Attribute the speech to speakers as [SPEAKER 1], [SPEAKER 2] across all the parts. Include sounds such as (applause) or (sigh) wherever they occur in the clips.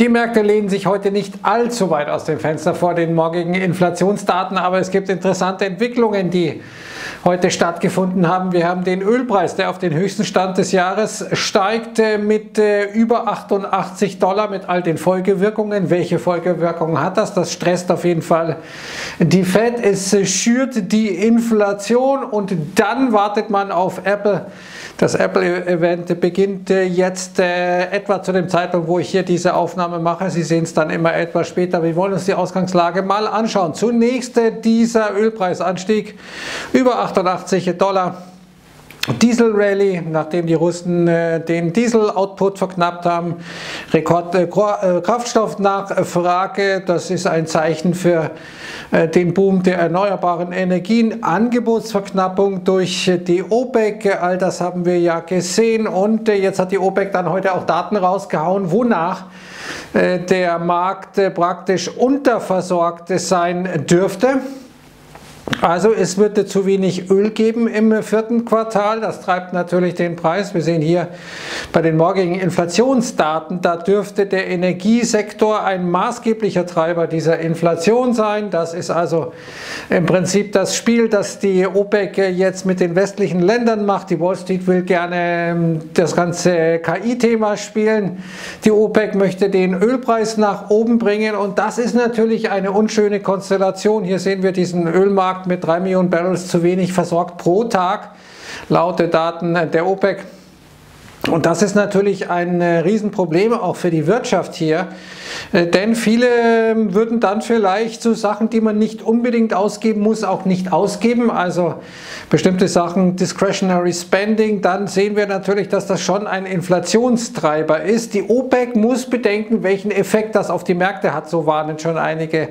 [SPEAKER 1] Die Märkte lehnen sich heute nicht allzu weit aus dem Fenster vor den morgigen Inflationsdaten, aber es gibt interessante Entwicklungen, die heute stattgefunden haben. Wir haben den Ölpreis, der auf den höchsten Stand des Jahres steigt äh, mit äh, über 88 Dollar mit all den Folgewirkungen. Welche Folgewirkungen hat das? Das stresst auf jeden Fall die Fed. Es schürt die Inflation und dann wartet man auf Apple das Apple-Event beginnt äh, jetzt etwa zu dem Zeitpunkt, wo ich hier diese Aufnahme mache. Sie sehen es dann immer etwas später. Wir wollen uns die Ausgangslage mal anschauen. Zunächst dieser Ölpreisanstieg über 88 Dollar. Diesel Rally, nachdem die Russen äh, den Diesel-Output verknappt haben, Rekord äh, äh, Kraftstoffnachfrage, das ist ein Zeichen für äh, den Boom der erneuerbaren Energien, Angebotsverknappung durch die OPEC, all das haben wir ja gesehen. Und äh, jetzt hat die OPEC dann heute auch Daten rausgehauen, wonach äh, der Markt praktisch unterversorgt sein dürfte. Also es wird zu wenig Öl geben im vierten Quartal. Das treibt natürlich den Preis. Wir sehen hier bei den morgigen Inflationsdaten, da dürfte der Energiesektor ein maßgeblicher Treiber dieser Inflation sein. Das ist also im Prinzip das Spiel, das die OPEC jetzt mit den westlichen Ländern macht. Die Wall Street will gerne ähm, das ganze KI-Thema spielen. Die OPEC möchte den Ölpreis nach oben bringen und das ist natürlich eine unschöne Konstellation. Hier sehen wir diesen Ölmarkt Markt mit 3 Millionen Barrels zu wenig versorgt pro Tag, laut Daten der OPEC. Und das ist natürlich ein äh, Riesenproblem auch für die Wirtschaft hier, äh, denn viele ähm, würden dann vielleicht so Sachen, die man nicht unbedingt ausgeben muss, auch nicht ausgeben. Also bestimmte Sachen, Discretionary Spending, dann sehen wir natürlich, dass das schon ein Inflationstreiber ist. Die OPEC muss bedenken, welchen Effekt das auf die Märkte hat, so warnen schon einige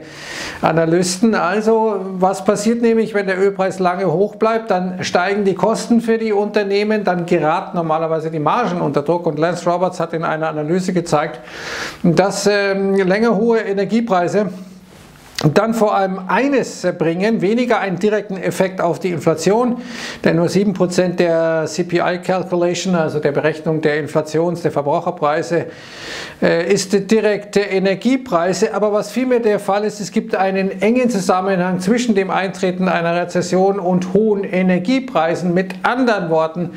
[SPEAKER 1] Analysten. Also was passiert nämlich, wenn der Ölpreis lange hoch bleibt, dann steigen die Kosten für die Unternehmen, dann geraten normalerweise die Margen unter Druck. Und Lance Roberts hat in einer Analyse gezeigt, dass äh, länger hohe Energiepreise dann vor allem eines bringen, weniger einen direkten Effekt auf die Inflation, denn nur 7% der CPI Calculation, also der Berechnung der Inflations-, der Verbraucherpreise, äh, ist direkte Energiepreise. Aber was vielmehr der Fall ist, es gibt einen engen Zusammenhang zwischen dem Eintreten einer Rezession und hohen Energiepreisen. Mit anderen Worten,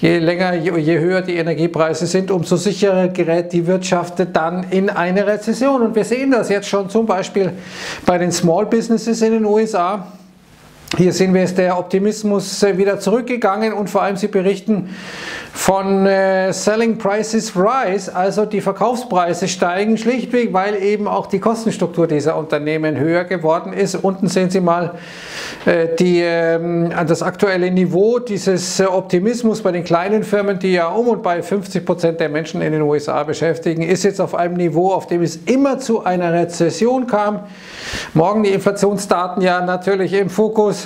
[SPEAKER 1] je länger, je höher die Energiepreise sind, umso sicherer gerät die Wirtschaft dann in eine Rezession. Und wir sehen das jetzt schon zum Beispiel bei den Small Businesses in den USA. Hier sehen wir, ist der Optimismus äh, wieder zurückgegangen und vor allem sie berichten von äh, Selling Prices Rise, also die Verkaufspreise steigen schlichtweg, weil eben auch die Kostenstruktur dieser Unternehmen höher geworden ist. Unten sehen Sie mal äh, die, äh, das aktuelle Niveau dieses äh, Optimismus bei den kleinen Firmen, die ja um und bei 50 Prozent der Menschen in den USA beschäftigen, ist jetzt auf einem Niveau, auf dem es immer zu einer Rezession kam. Morgen die Inflationsdaten ja natürlich im Fokus.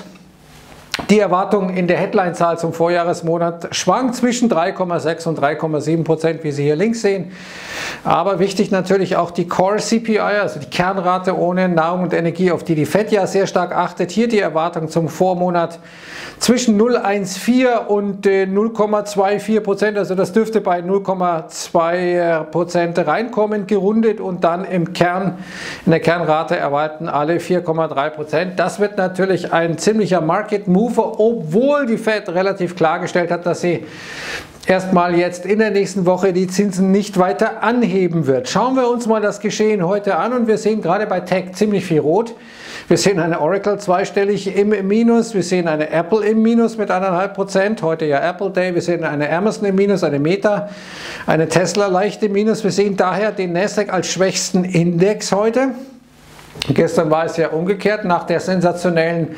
[SPEAKER 1] Die Erwartung in der Headline-Zahl zum Vorjahresmonat schwankt zwischen 3,6 und 3,7 Prozent, wie Sie hier links sehen. Aber wichtig natürlich auch die Core CPI, also die Kernrate ohne Nahrung und Energie, auf die die FED ja sehr stark achtet. Hier die Erwartung zum Vormonat zwischen 0,14 und 0,24 äh, Prozent. Also das dürfte bei 0,2 Prozent reinkommen, gerundet und dann im Kern, in der Kernrate erwarten alle 4,3 Prozent. Das wird natürlich ein ziemlicher Market Move Mover, obwohl die Fed relativ klargestellt hat, dass sie erstmal jetzt in der nächsten Woche die Zinsen nicht weiter anheben wird. Schauen wir uns mal das Geschehen heute an und wir sehen gerade bei Tech ziemlich viel Rot. Wir sehen eine Oracle zweistellig im Minus, wir sehen eine Apple im Minus mit 1,5 Prozent, heute ja Apple Day, wir sehen eine Amazon im Minus, eine Meta, eine Tesla leicht im Minus. Wir sehen daher den Nasdaq als schwächsten Index heute. Gestern war es ja umgekehrt nach der sensationellen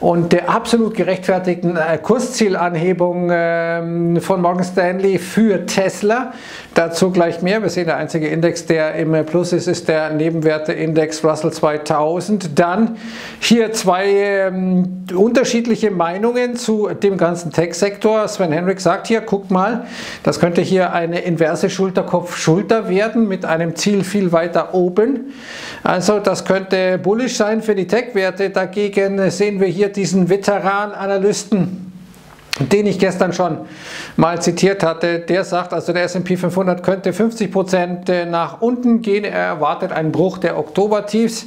[SPEAKER 1] und der absolut gerechtfertigten äh, Kurszielanhebung ähm, von Morgan Stanley für Tesla. Dazu gleich mehr. Wir sehen, der einzige Index, der im Plus ist, ist der Nebenwerteindex Russell 2000. Dann hier zwei ähm, unterschiedliche Meinungen zu dem ganzen Tech-Sektor. Sven Henrik sagt hier, guckt mal, das könnte hier eine inverse Schulterkopf-Schulter werden mit einem Ziel viel weiter oben. Also das könnte bullish sein für die Tech-Werte. Dagegen sehen wir hier diesen Veteran-Analysten den ich gestern schon mal zitiert hatte, der sagt, also der S&P 500 könnte 50 Prozent äh, nach unten gehen. Er erwartet einen Bruch der Oktobertiefs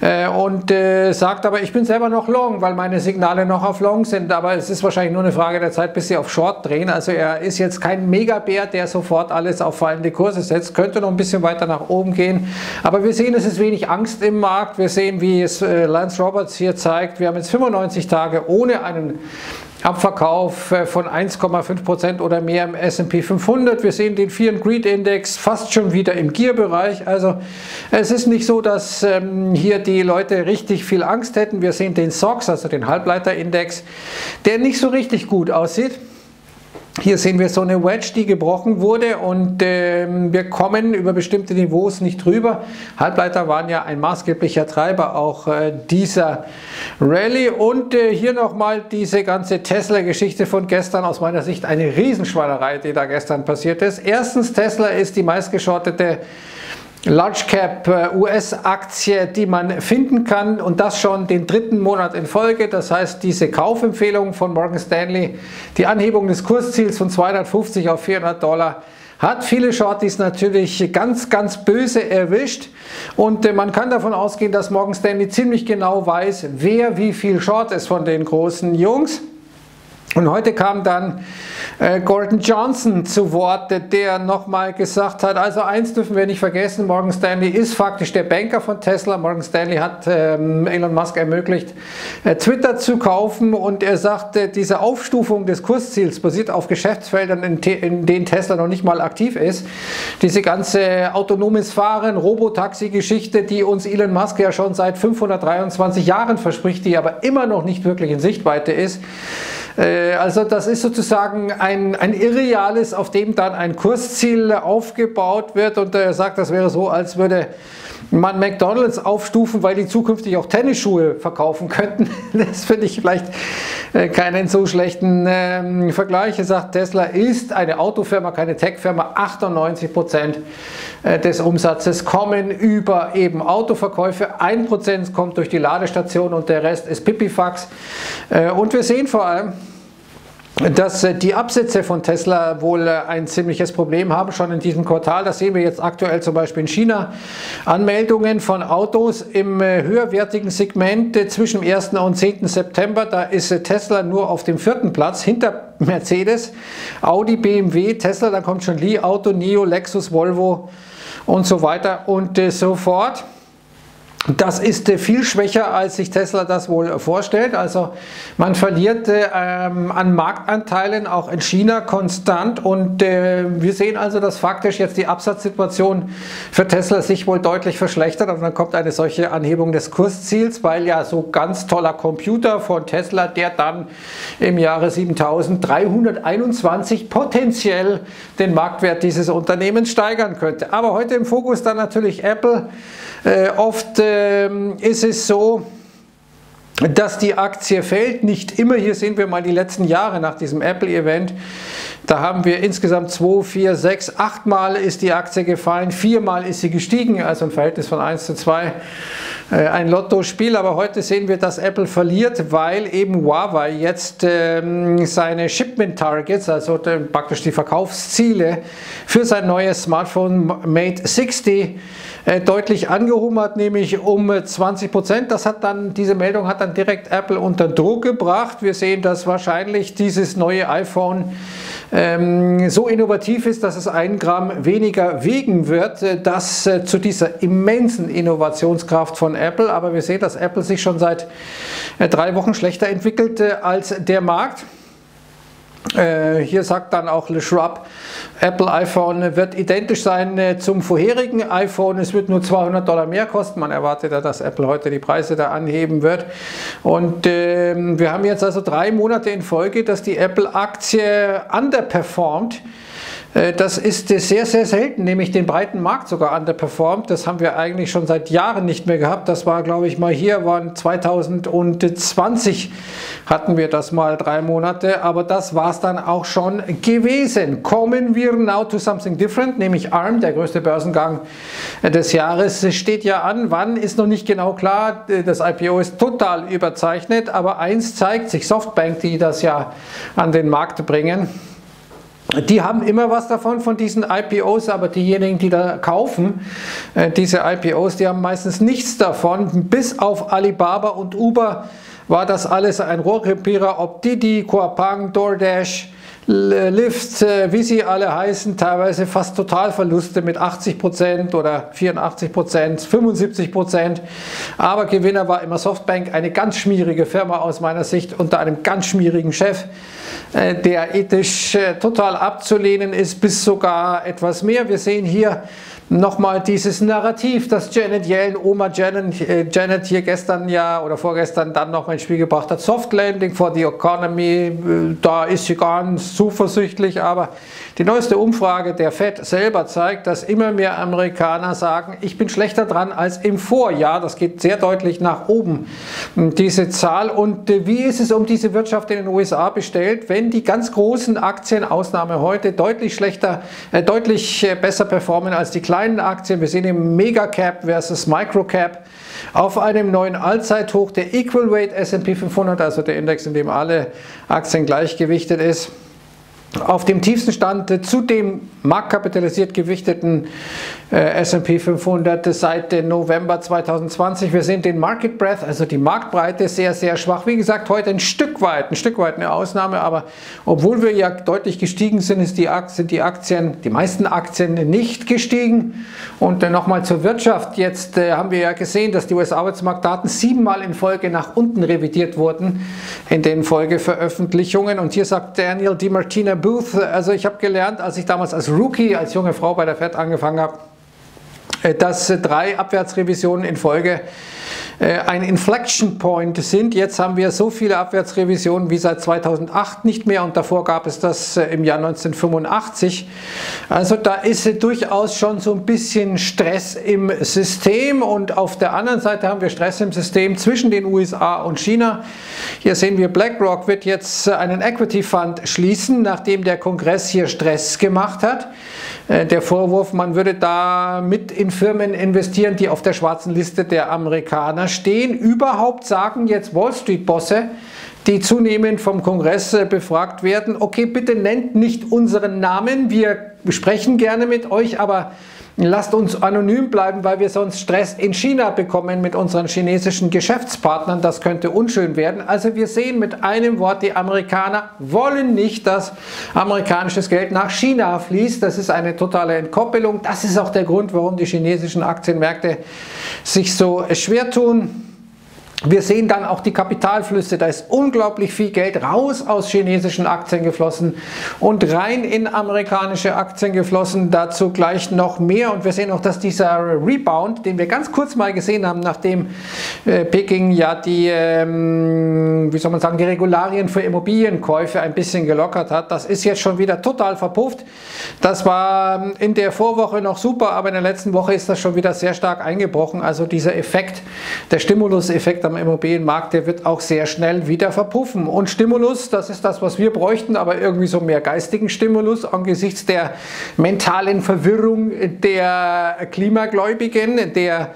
[SPEAKER 1] äh, und äh, sagt aber, ich bin selber noch long, weil meine Signale noch auf long sind, aber es ist wahrscheinlich nur eine Frage der Zeit, bis sie auf short drehen. Also er ist jetzt kein Megabär, der sofort alles auf fallende Kurse setzt, könnte noch ein bisschen weiter nach oben gehen, aber wir sehen, es ist wenig Angst im Markt. Wir sehen, wie es Lance Roberts hier zeigt, wir haben jetzt 95 Tage ohne einen Abverkauf äh, von 1,5% oder mehr im S&P 500. Wir sehen den Fear Greed Index fast schon wieder im Gear-Bereich. Also es ist nicht so, dass ähm, hier die Leute richtig viel Angst hätten. Wir sehen den SOX, also den Halbleiterindex, der nicht so richtig gut aussieht. Hier sehen wir so eine Wedge, die gebrochen wurde und äh, wir kommen über bestimmte Niveaus nicht drüber. Halbleiter waren ja ein maßgeblicher Treiber auch äh, dieser Rallye und äh, hier nochmal diese ganze Tesla-Geschichte von gestern aus meiner Sicht eine Riesenschweinerei, die da gestern passiert ist. Erstens, Tesla ist die meistgeschottete Large Cap äh, US-Aktie, die man finden kann und das schon den dritten Monat in Folge. Das heißt, diese Kaufempfehlung von Morgan Stanley, die Anhebung des Kursziels von 250 auf 400 Dollar, hat viele Shorties natürlich ganz, ganz böse erwischt. Und äh, man kann davon ausgehen, dass Morgan Stanley ziemlich genau weiß, wer wie viel Short ist von den großen Jungs. Und heute kam dann äh, Gordon Johnson zu Wort, der nochmal gesagt hat, also eins dürfen wir nicht vergessen, Morgan Stanley ist faktisch der Banker von Tesla. Morgan Stanley hat ähm, Elon Musk ermöglicht, äh, Twitter zu kaufen und er sagte, diese Aufstufung des Kursziels basiert auf Geschäftsfeldern, in, in denen Tesla noch nicht mal aktiv ist. Diese ganze autonomes Fahren, Robotaxi-Geschichte, die uns Elon Musk ja schon seit 523 Jahren verspricht, die aber immer noch nicht wirklich in Sichtweite ist. Äh, also das ist sozusagen ein, ein Irreales, auf dem dann ein Kursziel aufgebaut wird und er sagt, das wäre so, als würde man McDonalds aufstufen, weil die zukünftig auch Tennisschuhe verkaufen könnten. (laughs) Das finde ich vielleicht äh, keinen so schlechten ähm, Vergleich. Er sagt, Tesla ist eine Autofirma, keine Tech-Firma. 98 Prozent äh, des Umsatzes kommen über eben Autoverkäufe. Ein Prozent kommt durch die Ladestation und der Rest ist Pipifax. Äh, und wir sehen vor allem, dass äh, die Absätze von Tesla wohl äh, ein ziemliches Problem haben, schon in diesem Quartal. Das sehen wir jetzt aktuell zum Beispiel in China. Anmeldungen von Autos im äh, höherwertigen Segment zwischen dem 1. und 10. September. Da ist Tesla nur auf dem vierten Platz hinter Mercedes, Audi, BMW, Tesla. Dann kommt schon Li Auto, NIO, Lexus, Volvo und so weiter und so fort. Das ist äh, viel schwächer, als sich Tesla das wohl vorstellt. Also man verliert äh, ähm, an Marktanteilen auch in China konstant und äh, wir sehen also, dass faktisch jetzt die Absatzsituation für Tesla sich wohl deutlich verschlechtert und dann kommt eine solche Anhebung des Kursziels, weil ja so ganz toller Computer von Tesla, der dann im Jahre 7321 potenziell den Marktwert dieses Unternehmens steigern könnte. Aber heute im Fokus dann natürlich Apple. Äh, oft äh, ist es so, dass die Aktie fällt. Nicht immer. Hier sehen wir mal die letzten Jahre nach diesem Apple-Event. Da haben wir insgesamt 2, 4, 6, 8 Mal ist die Aktie gefallen, 4 Mal ist sie gestiegen, also ein Verhältnis von 1 zu 2. Äh, ein Lottospiel, aber heute sehen wir, dass Apple verliert, weil eben Huawei jetzt ähm, seine Shipment Targets, also praktisch die Verkaufsziele für sein neues Smartphone Mate 60 äh, deutlich angehoben hat, nämlich um 20 Prozent. Das hat dann, diese Meldung hat dann direkt Apple unter Druck gebracht. Wir sehen, dass wahrscheinlich dieses neue iPhone ähm, so innovativ ist, dass es ein Gramm weniger wiegen wird. Äh, das äh, zu dieser immensen Innovationskraft von Apple. Aber wir sehen, dass Apple sich schon seit äh, drei Wochen schlechter entwickelt äh, als der Markt. Äh, hier sagt dann auch Le Schwab, Apple iPhone wird identisch sein zum vorherigen iPhone. Es wird nur 200 Dollar mehr kosten. Man erwartet ja, dass Apple heute die Preise da anheben wird. Und äh, wir haben jetzt also drei Monate in Folge, dass die Apple-Aktie underperformt das ist sehr, sehr selten, nämlich den breiten Markt sogar underperformed. Das haben wir eigentlich schon seit Jahren nicht mehr gehabt. Das war, glaube ich, mal hier, waren 2020 hatten wir das mal drei Monate, aber das war es dann auch schon gewesen. Kommen wir now to something different, nämlich ARM, der größte Börsengang des Jahres, steht ja an. Wann ist noch nicht genau klar. Das IPO ist total überzeichnet, aber eins zeigt sich, Softbank, die das ja an den Markt bringen, die haben immer was davon von diesen IPOs, aber diejenigen, die da kaufen, äh, diese IPOs, die haben meistens nichts davon. Bis auf Alibaba und Uber war das alles ein Rohrkrepierer, ob Didi, Coapang, DoorDash, Lyft, äh, wie sie alle heißen, teilweise fast Totalverluste mit 80% oder 84%, 75%. Aber Gewinner war immer Softbank, eine ganz schmierige Firma aus meiner Sicht unter einem ganz schmierigen Chef, äh, der ethisch äh, total abzulehnen ist, bis sogar etwas mehr. Wir sehen hier nochmal dieses Narrativ, das Janet Yellen, Oma Janet, äh, Janet hier gestern ja oder vorgestern dann noch ins Spiel gebracht hat. Soft Landing for the Economy, äh, da ist sie ganz zuversichtlich, aber die neueste Umfrage der FED selber zeigt, dass immer mehr Amerikaner sagen, ich bin schlechter dran als im Vorjahr. Das geht sehr deutlich nach oben, diese Zahl. Und äh, wie ist es um diese Wirtschaft in den USA bestellt, wenn die ganz großen Aktien, Ausnahme heute, deutlich schlechter, äh, deutlich besser performen als die kleinen kleinen Aktien. Wir sehen im Megacap versus Microcap auf einem neuen Allzeithoch der Equal Weight S&P 500, also der Index, in dem alle Aktien gleichgewichtet ist auf dem tiefsten Stand zu dem marktkapitalisiert gewichteten äh, S&P 500 seit November 2020. Wir sehen den Market Breadth, also die Marktbreite, sehr, sehr schwach. Wie gesagt, heute ein Stück weit, ein Stück weit eine Ausnahme, aber obwohl wir ja deutlich gestiegen sind, ist die Aktien, die Aktien, die meisten Aktien nicht gestiegen. Und äh, nochmal zur Wirtschaft. Jetzt äh, haben wir ja gesehen, dass die US-Arbeitsmarktdaten siebenmal in Folge nach unten revidiert wurden in den Folgeveröffentlichungen. Und hier sagt Daniel DiMartina Booth, also ich habe gelernt, als ich damals als Rookie, als junge Frau bei der FED angefangen habe, äh, dass drei Abwärtsrevisionen in Folge äh, ein Inflection Point sind. Jetzt haben wir so viele Abwärtsrevisionen wie seit 2008 nicht mehr und davor gab es das äh, im Jahr 1985. Also da ist durchaus schon so ein bisschen Stress im System und auf der anderen Seite haben wir Stress im System zwischen den USA und China. Hier sehen wir, BlackRock wird jetzt einen Equity Fund schließen, nachdem der Kongress hier Stress gemacht hat. Der Vorwurf, man würde da mit in Firmen investieren, die auf der schwarzen Liste der Amerikaner stehen. Überhaupt sagen jetzt Wall Street-Bosse, die zunehmend vom Kongress äh, befragt werden, okay, bitte nennt nicht unseren Namen, wir sprechen gerne mit euch, aber lasst uns anonym bleiben, weil wir sonst Stress in China bekommen mit unseren chinesischen Geschäftspartnern. Das könnte unschön werden. Also wir sehen mit einem Wort, die Amerikaner wollen nicht, dass amerikanisches Geld nach China fließt. Das ist eine totale Entkoppelung. Das ist auch der Grund, warum die chinesischen Aktienmärkte sich so schwer tun. Wir sehen dann auch die Kapitalflüsse, da ist unglaublich viel Geld raus aus chinesischen Aktien geflossen und rein in amerikanische Aktien geflossen, dazu gleich noch mehr. Und wir sehen auch, dass dieser Rebound, den wir ganz kurz mal gesehen haben, nachdem äh, Peking ja die, ähm, wie soll man sagen, die Regularien für Immobilienkäufe ein bisschen gelockert hat, das ist jetzt schon wieder total verpufft. Das war ähm, in der Vorwoche noch super, aber in der letzten Woche ist das schon wieder sehr stark eingebrochen, also dieser Effekt, der Stimuluseffekt am Immobilienmarkt, der wird auch sehr schnell wieder verpuffen. Und Stimulus, das ist das, was wir bräuchten, aber irgendwie so mehr geistigen Stimulus angesichts der mentalen Verwirrung der Klimagläubigen, der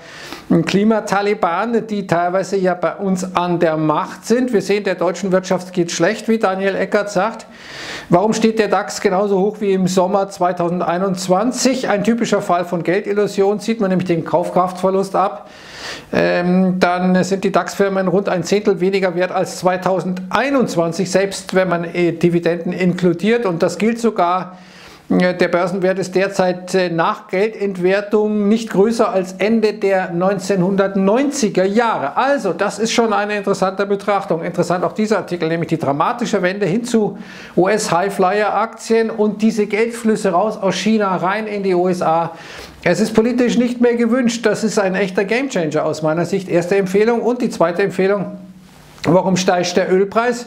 [SPEAKER 1] Klimataliban, die teilweise ja bei uns an der Macht sind. Wir sehen, der deutschen Wirtschaft geht schlecht, wie Daniel Eckert sagt. Warum steht der DAX genauso hoch wie im Sommer 2021? Ein typischer Fall von Geldillusion, sieht man nämlich den Kaufkraftverlust ab. Ähm, dann sind die DAX-Firmen rund ein Zehntel weniger wert als 2021, selbst wenn man äh, Dividenden inkludiert. Und das gilt sogar der Börsenwert ist derzeit äh, nach Geldentwertung nicht größer als Ende der 1990er Jahre. Also, das ist schon eine interessante Betrachtung. Interessant auch dieser Artikel, nämlich die dramatische Wende hin zu US-Highflyer-Aktien und diese Geldflüsse raus aus China rein in die USA. Es ist politisch nicht mehr gewünscht. Das ist ein echter Gamechanger aus meiner Sicht. Erste Empfehlung und die zweite Empfehlung. Warum steigt der Ölpreis?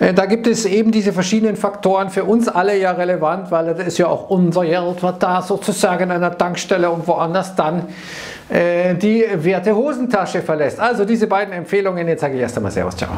[SPEAKER 1] Äh, da gibt es eben diese verschiedenen Faktoren für uns alle ja relevant, weil das ist ja auch unser Geld, was da sozusagen an der Tankstelle und woanders dann äh, die werte Hosentasche verlässt. Also diese beiden Empfehlungen. Jetzt sage ich erst einmal Servus, ciao.